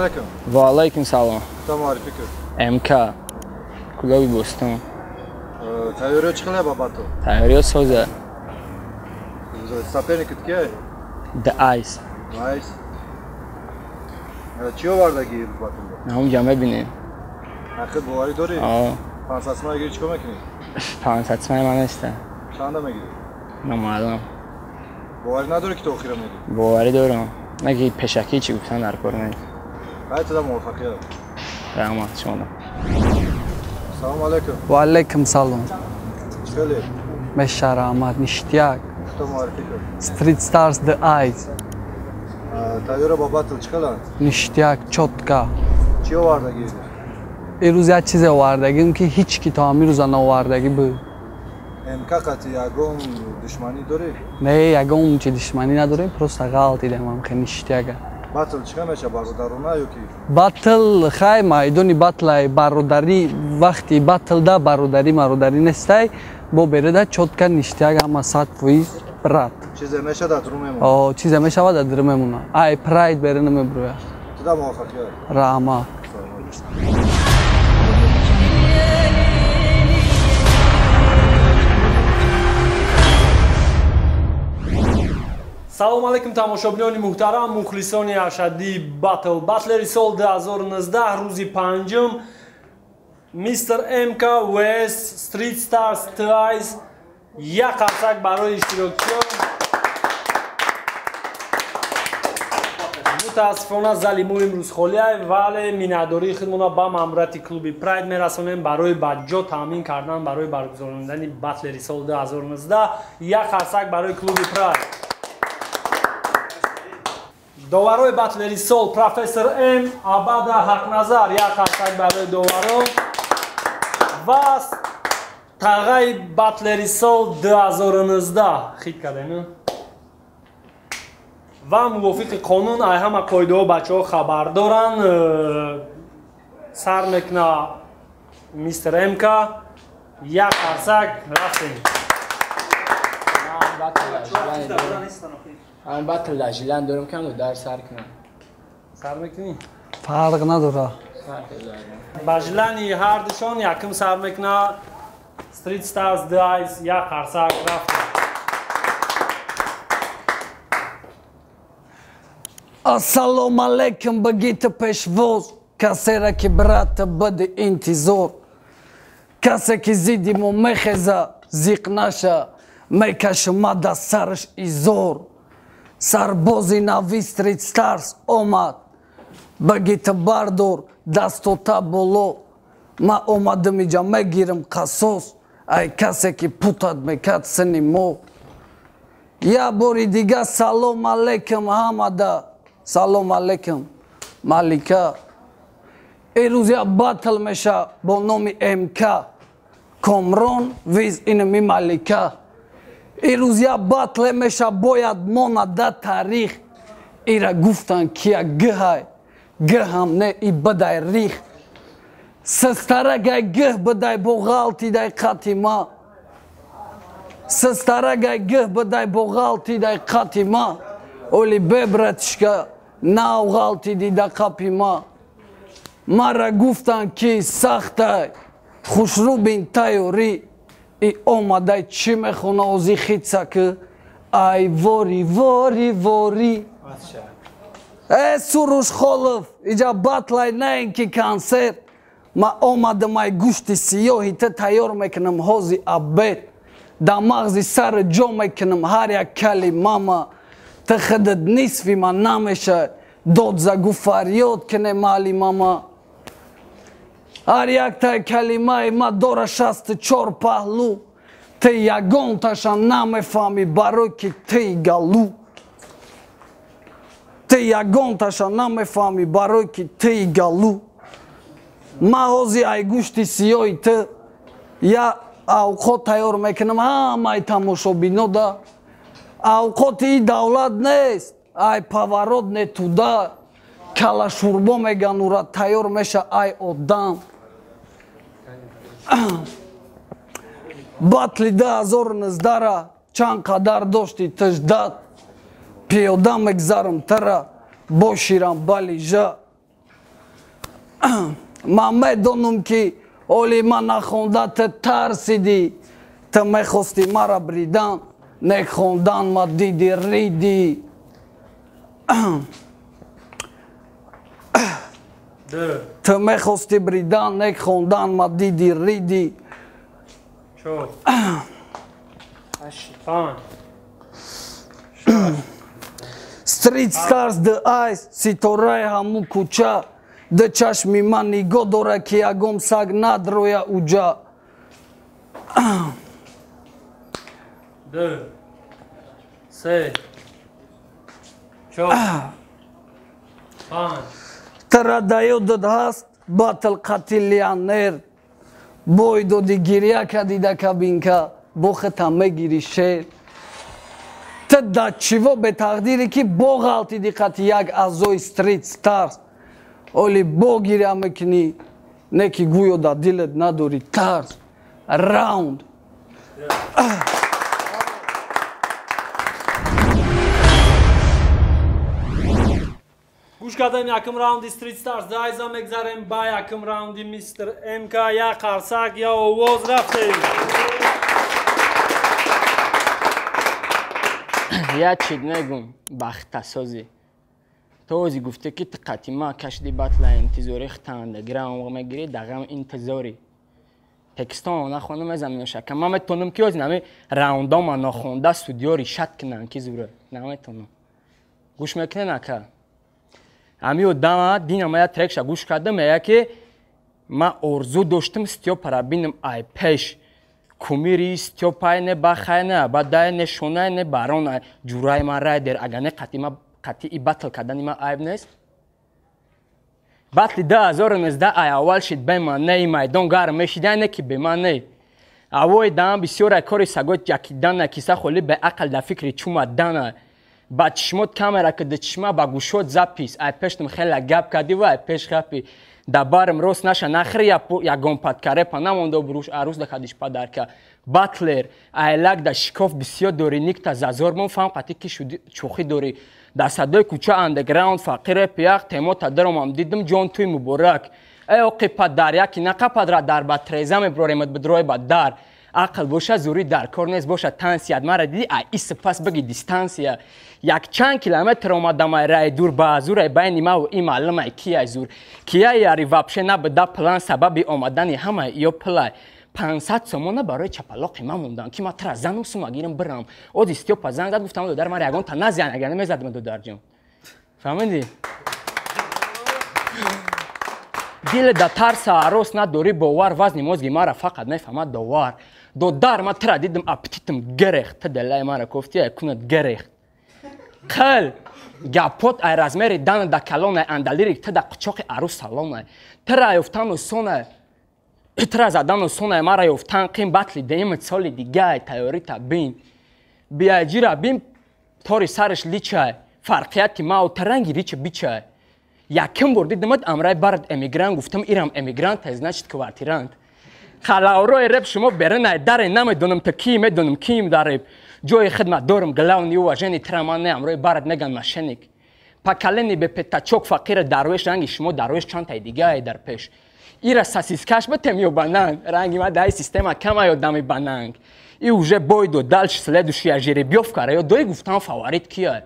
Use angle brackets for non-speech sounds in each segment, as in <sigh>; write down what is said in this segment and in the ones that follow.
алайкум. Ва алайкум салом. Хто маърифӣ куд? МК. Кулови Бостон. Тайёриё чӣ қиле ба батл? Тайёриё соза. Соперникит кие? The Ice. Nice. Чӣ овардагӣ батлда? Наҳонҷа мебинем. Ахир боварӣ дорӣ? Аа. Пансатсма гирӣ чӣ кор мекунӣ? Пансатсмаи ман неста. Чанда мегирӣ? Намаълум. боварӣ надорӣ ки то охира мегирӣ? Боварӣ дорам. Наки пешакӣ чӣ гуфтан дар кор не. هات ده موفق يلا Tamam sonra. السلام عليكم و علیکم سلام شلي مشار آمد نشتیاک شو معرفی کن ستریت ستارز د آیز تاویرا باباتل چکلا نشتیاک چوتکا چی واردگی ایروز یه چیز واردگیم که هیچ کی تا همی روزا نواردگی بود امکاکتی یگم دشمنی داری؟ نه یگم چی دشمنی نداره پروست غلطی دیم هم که نشتیاکه Батл чӣ меша бародарона ё ки? батл хай майдони батлай бародарӣ вақти батл да бародарӣ мародарӣ нестай бо береда чотка ништияк ҳама сад фоиз брат Чизе мешада дру мемонад. о чизе мешавад дир мемона ай прайд бере намебурӯяд Туда муваффақият. раҳмат салому алайкум тамошобинони муҳтарам мухлисони ашаддии батл. Батлери сол 2019 рӯзи панҷум мистер мк вс стрит старс тайс як қарсак барои иштирокчиён. Мутаассифона зали мо имрӯз холиай вале миннатдории худмона ба маъмурияти клуби прайд мерасонем барои баҷо таъмин кардан барои баргузаронидани батлери сол 2019 як қарсак барои клуби прайд доварои батлери сол профессор м. Абада ҳақназар як қарсак барои доваро ва тағаи батлери сол 2019 хит кардем ва мувофиқи қонун ай ҳама қоидаҳо бачаҳо хабар доранд. Сар мекуна мистер мк як қарсак рафтем من بعد تا دارم و در سر کنم سر می‌کنی؟ فرق نداره بجلنی هر دشان یکم سر می‌کنه ستریت ستارز دایز یا قرصک رفت السلام علیکم بگیت پیشواز کسی را که برات بده انتظار کسی که زیدی مو مخزه زیق نشه да сараш изор. Сарбози нави стрит старс омад. Багита бардор дастота боло. Ма омадам иҷа мегирам қасос. Ай касе ки путад мекард сини мо. Я бори дига салом алайкум ҳамада. Салом алайкум малика. Имрӯз як батл меша бо номи мк комрон виз инами малика як батле меша бояд монад да таърих ира гуфтан ки як гӯҳай гӯҳам не и бадай рих. Сестарагай гӯҳ бадай бо ғалтидай қати ма сестарагай гӯҳ бадай бо ғалтидай қати ма оли бе братишка нав ғалтиди да қапи ма мара гуфтан ки сахтай. Хушрӯбин тайёрӣ и омадай чӣ мехона ози хитсакӣ ай вори вори вори. Э суруш холов иҷа батлай наин ки консерт ма омадам ай гӯшти сиёҳи та тайёр мекунам ҳози абед. Дар мағзи сар ҷо мекунам ҳар як калимама та худат нисфи ма намешад. Дод загу фарёд кунем маълимама ҳар яктай калимаи ма дора шасту чор паҳлӯ ты ягонташа намефаҳмӣ барои ки ты галӯ ты ягонташа намефаҳмӣ барои ки ты галӯ ма ҳози ай гӯшти сиёҳи ты я авқот тайёр мекунам ҳамаи тамошобинода. Авқоти и давлат нест ай паворот не туда калашурбо меган ура тайёр меша ай одам <clears throat> батли да ҳазору нуздара чанд қадар дошти тиждат пиёда мегзарам тара бо ширам балижа <clears throat> ман медонам ки оли ман нахонда ты тарсидӣ ты мехости мара бридан нек хондан ма диди риди <clears throat> ты мехости бридан нек хондан ма диди риди чор панҷ Street stars the eyes ситораи ҳамун кӯча ду чашми ман нигоҳ дора ки ягон саг надроя уҷа д се чор панҷ тара да ёдат ҳаст батл қатилионер бой доди гирья кади да кабинка бохата мегири шер ты да чиво бетақдире ки бо ғалти диққати як аъзои street stars оли бо гирья мекунӣ не ки гӯё дар дилат надорӣ. Тарс. Раунд گوش کردن یکم راوندی استریت ستارز دایزا مگذاریم با یکم راوندی میستر امکا یا قرسک یا اووز رفتیم یا چید نگم بخت تسازی توزی گفته که تقدیما کشدی بطل انتظاری ختند گرام و مگیری دقیقا انتظاری تکستان نخوانم از امین شکم من می‌تونم که از نمی راوندام نخونده سودیاری شد کنن که زوره نمی‌تونم گوش می‌کنه نکه ами одама динама я трекша гӯш карда мея ки ма орзу доштам стёпара бинам ай пеш кумири стёпай не бахай не абадай не шонай не баронай ҷурай ма райдер агар не қатима қатъи батл кардани ма айб нест батли да ҳазору нузда ай аввал шид бе ман не и майдон гарм мешидай не ки бе ман не авои даам бисёр ай кори сагои ҷакидана киса холи бе ақл да фикри чума дана ба чишмот камера ки да чишма ба гӯшот запис ай пештам хела гап кардиву ай пеш гапи да барм рост наша нахри ягон падкарепа намонда буруш арӯз да кадиш падарка батлер айлак да шикоф бисёр дори никта зазормон фам қати ки шуди чӯхӣ дори дар садои кӯча андеграунд фақире пиях темота даромам дидим ҷон туи муборак эй оқи падар яки нақападра дар ба треза меброремат бидрои ба дар عقل باشه زوری در کار نیست باشه تنسیت مرا دیدی ای سپس بگی دیستانسیا یک چند کیلومتر اومدم رای دور با زور بین ما و این معلم کیه زور کیه یاری وابشه نه به پلان سبب اومدن همه یا پلای 500 سومون برای چپلاق ما موندن که ما تر زنم سوم گیرم برم او دیستیو پا زنگ زد گفتم دو در من ریگان تا نزیان اگر نمی‌زد من دو در جون فهمیدی да тарса арос надори бовар вазни мозги мара фақат мефаҳмад довар. Додар ма тра дидим апетитм гирехт та делаи мара кофти ай кунад гирехт қил гапот ай размери дана да калонай андалири та да қучоқи арӯс салонай тра ёфтану сонай тра задану сонай мара ёфтан қим батли деимит соли дигай тайёрита бин биаҷира бин тори сараш личай фарқияти мау таранги рича бичай якм бор дидимат амрай бард эмигрант гуфтам ирам эмигрант значит квартирант халаорои реп шумо беринай даре намедонам та ки медонам ким дар реп ҷои хидмат дорам главни уважени траман не амрои бард меган машиник пакалени бе петачок фақира дарвеш ранги шумо дарвеш чантай дигае дар пеш ира сасискаш битем ё бананг ранги ма дай система кама ёдами бананг и уже бойдо дальше следующая жеребьевка ра ё дои гуфтам фаворит кия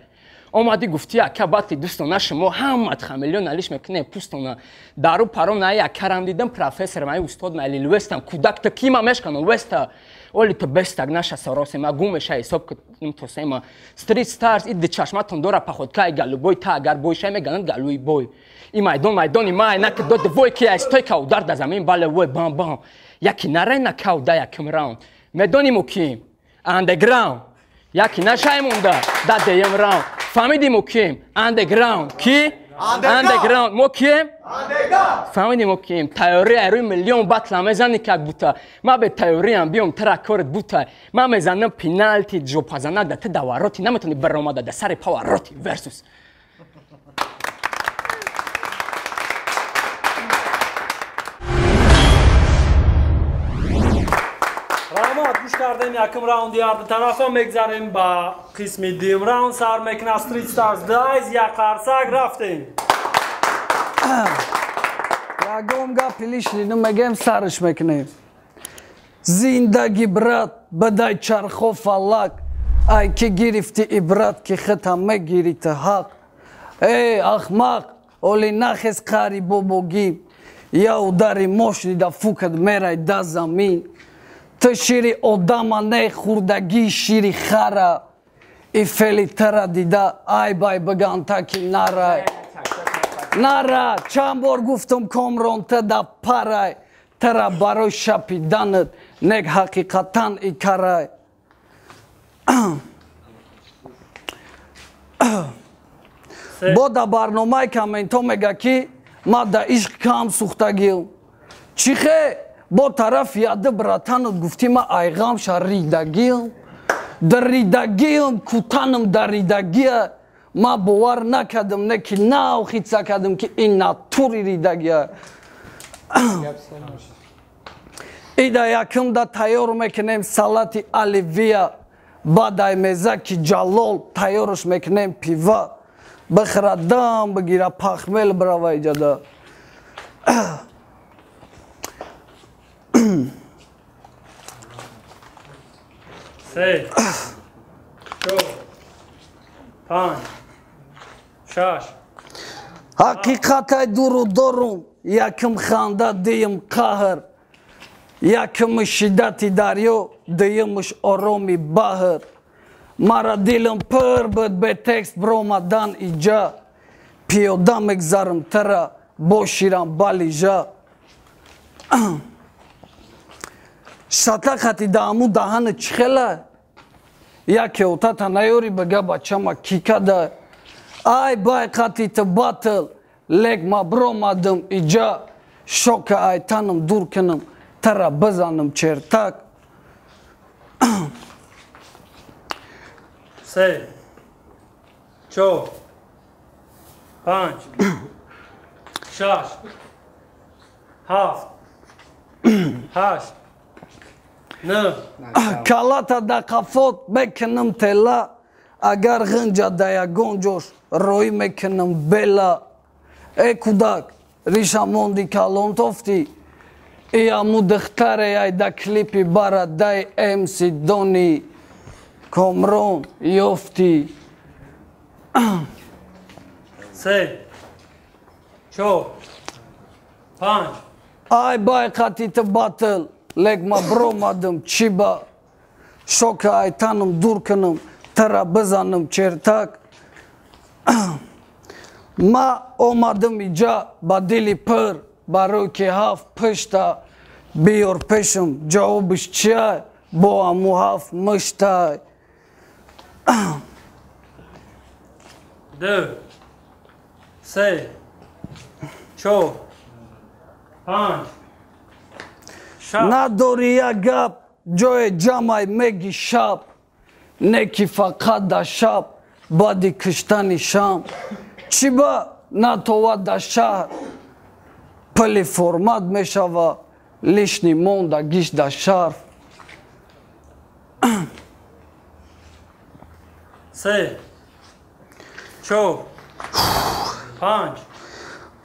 Омадӣ гуфтӣ ака бати дӯстона шумо ҳамат хамелион алиш мекуне пӯстона дару паром на якарам дидам профессор май устод малил вестам кӯдакта кима мешканам веста оли то бестак наша соросема гумеша ҳисоб тосема стрит старс иди чашматон дора паходкаи галубой та агар бойша меганад галуи бой. И майдон майдони май наки доди вой ки ай стойка удар да замин бале вой бам бам. Яки нарай накау да яким раунд. Медони муким андеграунд. Яки нашай монда да деям раунд фаҳмиди мо кем андеграунд ки андеграунд мо кем фаҳмиди мо кем тайёри айрӯи миллион батла мезани как бута. Ма бе тайёриам биём тара корет бута. Ма мезанам пеналти ҷопазана да ти давароти. Наметони баромада да сари павароти версус раҳмат гӯш кардем якм раунди ҳарду тарафа мегзарем ба қисми дим раунд сар мекунад street stars дайз як қарсак рафтем ягон гапи лишнину мегем сарш мекунем зиндаги брат бадай чархо фалак ай ки гирифти ибрат ки хитам мегирита ҳақ э ахмақ оли нахес қари бобогим яу дари мошнида фукат мерай да замин Ту шири одама не хурдагии шири хара. Ифели тара дида ай бай баганта ки нарай нара чанд бор гуфтум комрон та да парай тара барои шапиданат нек ҳақиқатан икарай бо да барномаи комментҳо мега ки ма да ишқ кам сухтагил. Чӣ با طرف یاده براتانت گفتی ما ایغام شریدگیم دریدگیم کوتانم دریدگی ما باور نکردم نه که نه خیت کردم که این ناتوری ریدگیه <coughs> ایده یکم دا تیار می‌کنیم سالات الیویا بعد مزا که جلال تیارش می‌کنیم پیوا بخردم بگیره پخمل براوی جدا. <coughs> سه دو پنج شش حقیقت دورو دورم یکم خنده دیم قهر یکمش شدت دریا دیمش آرامی بهر مرا دلم پر بود به تکست برآمدن ایجا پیاده مگذرم ترا باشیرم بلیجا тара боширам балижа шатақати дааму даҳана чӣ хела яке отата наёри бага бачама кикада ай бай қатита батл лек ма биромадам иҷа шока айтанам дур кунам тара бизанам чертак се чор панҷ шаш ҳафт ҳашт нӯҳ <clears throat> калата да қафот мекунам тела. Агар ғинҷа да ягон ҷош роӣ мекунам бела. Э кӯдак риша монди калонтофтӣ иаму духтаре ай да клипи бара дай мси дони комрон ёфтӣ. <clears throat> Се. Чор. Панҷ. Ай бай қатита батл legma bromadım çiba, şoka aytanım durkanım, tarabızanım çertak. <clears throat> Ma omadım ica badili pır, baruki haf pışta, biyor peşim cevabış çiğay, boğa muhaf mıştay. Dö, se, ço, panç, надорӣ як гап ҷое ҷамъай меги шаб. Не ки фақат да шаб баъди куштани шам. Чӣ ба натовад да шаҳр пили формат мешава лишни монда гишт да шарф се. Чор панҷ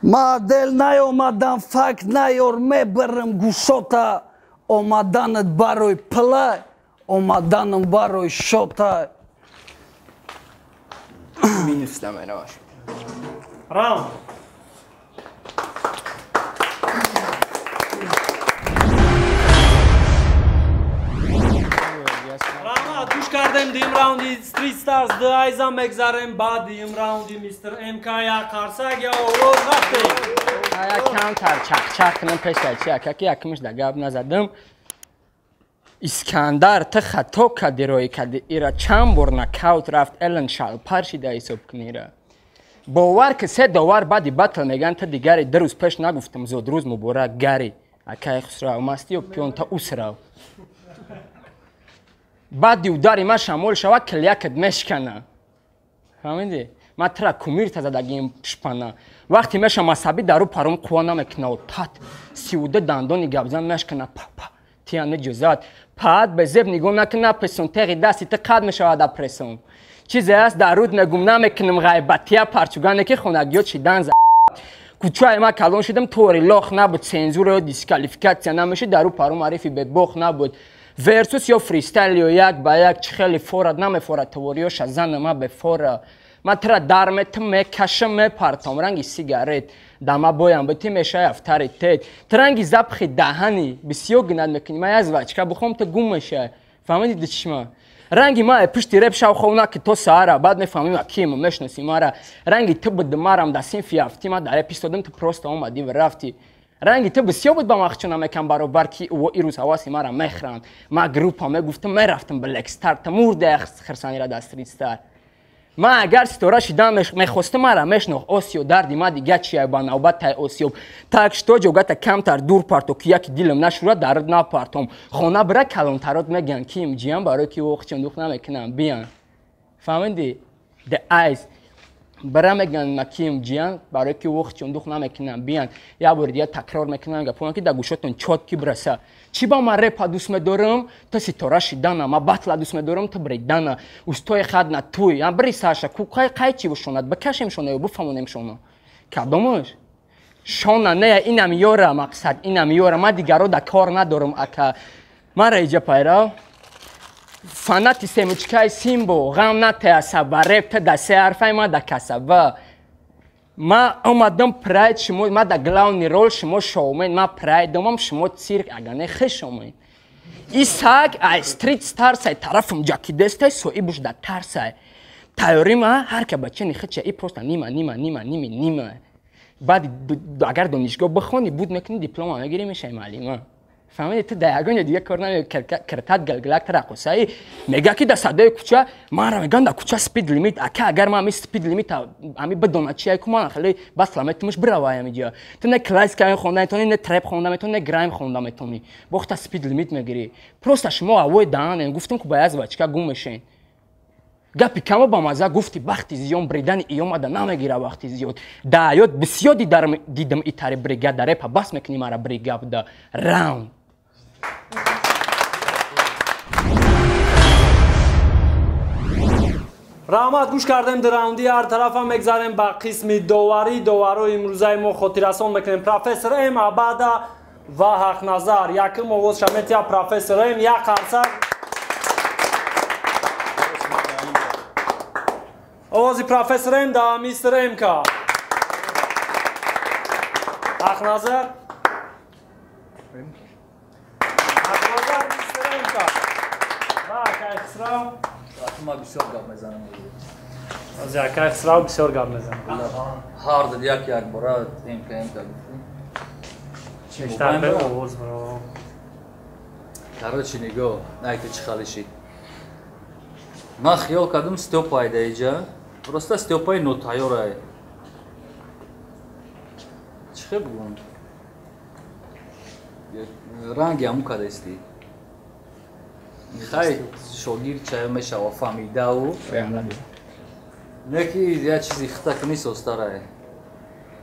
ма дел наёмадам факт наёр мебарам гушота. Омаданат барои плай омаданам барои шота. Раунд کردیم دیم راوندی 3 ستارز ده ایزا مگذاریم با دیم راوندی مستر ام کایا کارساگ یا اولوز وقتی کایا کم تر چک چک کنم پیش چی اکاکی اکمش ده گاب نزدم اسکندر ته خطا کدی روی کدی ایرا چند بار نکاوت رفت الان شال پرشی ده ایساب کنیره باور که سه داور بعدی بطل نگن تا دیگری دو روز پیش نگفتم زود روز مبارک گری اکای خسرو مستی و پیون تا اوسرو بعد دیوداری ما شمول شود کلیکت میشکنه فهمیدی؟ من ترا کمیر تا زدگیم شپنه وقتی میشه مصبی درو پروم قوا نمی‌کنه و پت سیوده دندانی گبزن میشکنه پا پا تیانه جزد پت به زب نگو نکنه پسون تیغی دستی تا قد می‌شود پرسون چیزی است در رود نگم نمی‌کنم غیبتیه پرچوگانه که خونگیو چیدن زد کوچای ما کلون شدم طوری لاخ نبود سنزور و دیسکالیفیکاسیا نمیشه درو پرو معرفی به بخ نبود версус ё фристайл ё як ба як чӣ хеле фора намефора товориёша зана ма бефора ма тра дарметм мекашам мепартом ранги сигарет дама боям ба ти мешай авторитет ти ранги запхи даҳани бисёр гинат мекунӣ ма язвачка бухом ти гум мешай фаҳмиди дичма ранги ма пишти реп шавхона ки то саара баъд мефаҳмим ким мешнаси мара ранги ти буд марам дар синфи ҳафти ма дар эписодам ти просто омадӣ ва рафтӣ رنگ تو بسیار بود با ما خچونا مکم برابر که او ای روز حواسی ما را می‌خرند ما گروپ همه گفتم من رفتم بلک لکستر تمور ده خرسانی را دستریستر ما اگر ستوره شدم می‌خواستم مرا میشنو اوسیو دردی ما دیگه چیه با نوبت تای اوسیو تک شتو جوگت کمتر دور پرتو که یک دیلم نشورا درد نپرتم. خونه برا کلانترات میگن. کیم جیم برای که وقت چندوخ نمی‌کنم. بیان. فهمیدی؟ The eyes. برا میگن مکیم جیان برای که وقت چندوخ نمی‌کنن بیان. یا بردیا تکرار می‌کنن گپون که در گوشتون چاد کی برسه. چی با من رپا دوست دارم تا ستاره شدن ما بطل دوست میدارم تا بریدن اوستای خد نه توی. یا بری سرش کوکای قای چی بشوند بکشیم شونه و بفهمونیم شونه کدومش؟ شونه نه اینم یورا مقصد اینم یورا ما دیگرو دا کار ندارم اکا. من رایجه پیرا فنات dissemos que é simbo, rana te asaba, rep da ما arfa e ما اومدم پراید شما ما دا گلاونی رول شما شومین ما پراید دومم شما تیر اگانه خش شومین ای ساگ ای ستریت ستار سای طرفم جاکی دسته سوی بوش در تر سای تایوری ما هر که بچه نیخه چه ای پروستا نیما نیما نیما نیمه نیمه بعد اگر دانشگاه بخونی بود می‌کنی دیپلوم هم می‌گیری میشه معلم мешаи маълима фаҳмиди ту дар ягон ё дигар кор намеи киртат галгалак рақусаи мега ки дар садои куча манро мегӯям дар куча спид лимит ака агар ман ами спид лимит ами бидонад чи айку ман хеле басла метумуш биравай амиҷа ту не классика хонда метони не треп хонда метони не грайм хонда метони бохта спид лимит мегирӣ просто шумо ҳавои даанен гуфтам ку ба язвачка гум мешен гапи камо ба маза гуфти вақти зиён бридани иёмада намегира вақти зиёд да ҳаёт бисёр дидам итари бригада репа бас мекунӣ мара бригада раунд Ռահմատ գուշ կարդեմ դրանդի արդարավա մեկ զարեմ բաղքիս մի դովարի, դովարոյի մրուզայի մող խոտիրասոն մեկնեմ, պրավեսր եմ աբադա վահախ նազար, յակը մողոս շամետյա պրավեսր եմ, յակ հարցակ Օղոզի պրավեսր եմ, դա միստր եմ կա Ախնազար Ախնազար бисёр гап мезанам аз якай хисрав бисёр гап мезанам ҳар дад як як бора эмка эмка бештар бе овоз бро короче нигоҳ найто чӣ халишид ман хиёл кардам стёпай даиҷа просто стёпаи нотайёрай чӣ хел бугум ранги ҳамун кадастӣ Хай шогирд чая мешава фаҳмидаву неки я чизи хитак нист остарай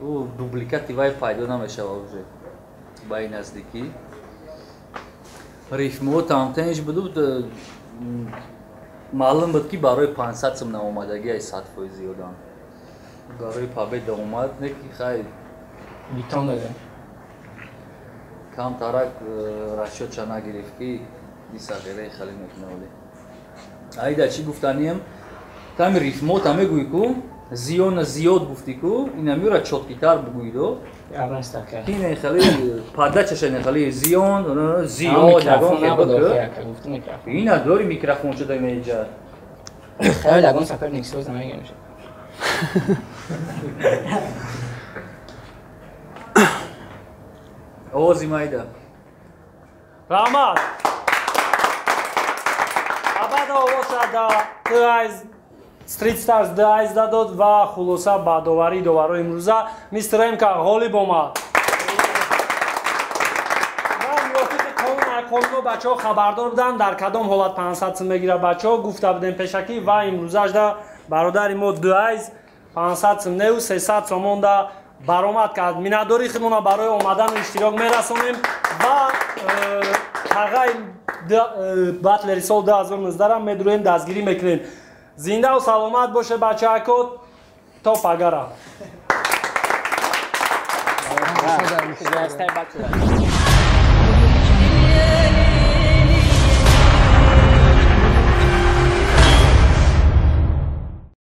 ӯ дубликати вай пайдо намешава уже. Ба ин наздикӣ рифмо тамтенш буд маълум буд ки барои пансад сум наомадагӣ ай сад фоизи ёдам барои победа омад неки хай. Камтарак расчётша нагирифт ки исағираи хеле мекунавали айда чӣ гуфтанием тами рифмота мегӯӣ ку? Зиёна зиёд гуфтӣ ку? Инамиёра чоткитар бугӯидо кине хеле падачашане хеле зиён зиёд ина дори микрофон шуда меҷа. Овози майда раҳмат овошада тайз стрит старс дайз дадод ва хулоса ба доварии доварҳои имрӯза мистер мка ғолиб омад қонуно бачаҳо хабардор буданд дар кадом ҳолат 500 сум мегирад бачаҳо гуфта будем пешакӣ ва имрӯзашда бародари мо дуайз 500 сум неу 300 сомонда баромад кард. Миннатдори худмона барои омадану иштирок мерасонем ва э, тағай Э, батлери сол 2019 медуроем дастгирӣ мекунем зиндаву саломат боше бачаакот то пагара